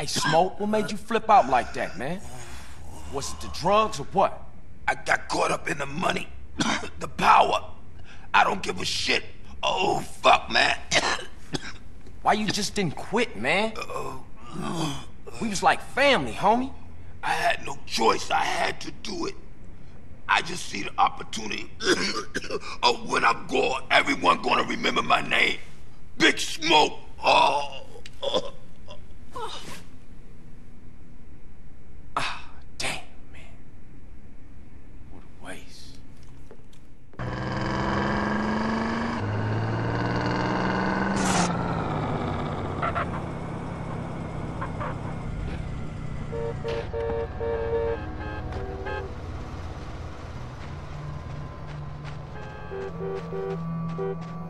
Hey, Smoke, what made you flip out like that, man? Was it the drugs or what? I got caught up in the money, the power. I don't give a shit. Oh, fuck, man. Why you just didn't quit, man? We was like family, homie. I had no choice. I had to do it. I just see the opportunity of when I'm gone, everyone gonna remember my name. Big Smoke. Oh. Ah. Thank you.